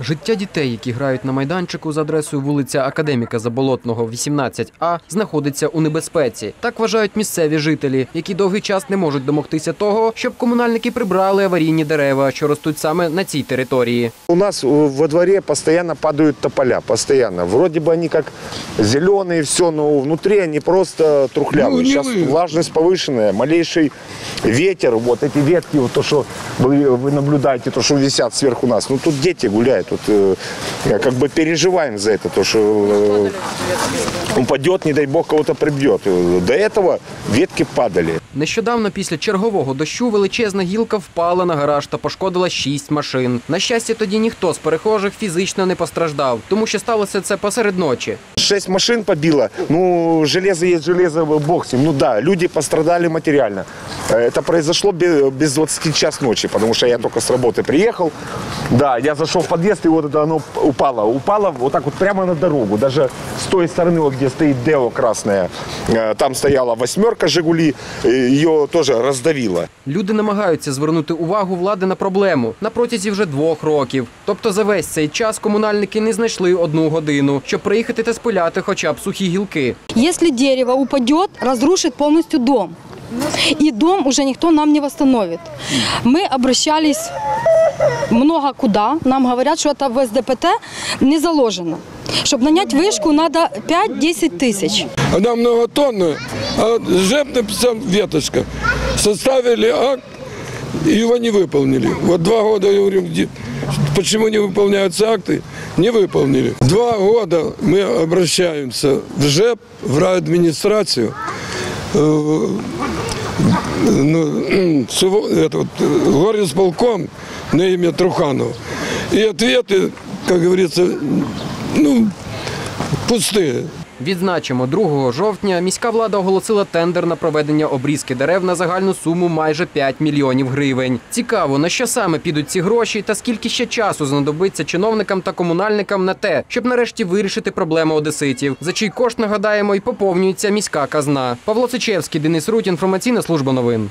Життя дітей, які грають на майданчику за адресою вулиця Академіка Заболотного, 18А, знаходиться у небезпеці. Так вважають місцеві жителі, які довгий час не можуть домогтися того, щоб комунальники прибрали аварійні дерева, що ростуть саме на цій території. У нас э, во дворе постоянно падают тополя, постоянно. Вроде бы они как зеленые, все, но внутри они просто трухлявые. Ну, не Сейчас вы. влажность повышенная, малейший ветер, вот эти ветки, вот то, что вы, вы наблюдаете, то, что висят сверху нас. Ну, тут дети гуляют, тут э, как бы переживаем за это, то, что э, упадет, не дай бог, кого-то прибьет. До этого ветки падали. Нещодавно після чергового дощу величезна гілка впала на гараж та пошкодила шість машин. На щастя, тоді ніхто з перехожих фізично не постраждав, тому що сталося це посеред ночі. Шесть машин побило. Ну, железо есть железо, бог с ним. Ну да, люди пострадали материально. Э, Это произошло бе- без 20 час ночи, потому что я только с работы приехал. Да, я зашел в подъезд, и вот это оно упало. Упало вот так вот прямо на дорогу. Даже с той стороны, вот где стоит Део красная, э, там стояла восьмерка «Жигули», э, ее тоже раздавило. Люди намагаються звернути увагу влади на проблему на протязі вже двох років. Тобто за весь цей час комунальники не знайшли одну годину, щоб приїхати та спиляти хоча б сухі гілки. Если дерево упадет, разрушит полностью дом. И дом уже никто нам не восстановит. Мы обращались много куда. Нам говорят, что это в СДПТ не заложено. Чтобы нанять вышку, надо 5-10 тысяч. Она многотонная, а ЖЭП написал веточка. Составили акт, и его не выполнили. Вот два года я говорю, где, почему не выполняются акты? Не выполнили. Два года мы обращаемся в ЖЭП, в райадминистрацию, э, ну, суво- это вот, э, горисполком на имя Труханова. И ответы, как говорится, ну, пустые. Відзначимо, 2 жовтня міська влада оголосила тендер на проведення обрізки дерев на загальну суму майже 5 мільйонів гривень. Цікаво, на що саме підуть ці гроші та скільки ще часу знадобиться чиновникам та комунальникам на те, щоб нарешті вирішити проблему одеситів, за чий кошт нагадаємо і поповнюється міська казна. Павло Сичевський, Денис Руть, інформаційна служба новин.